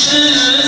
是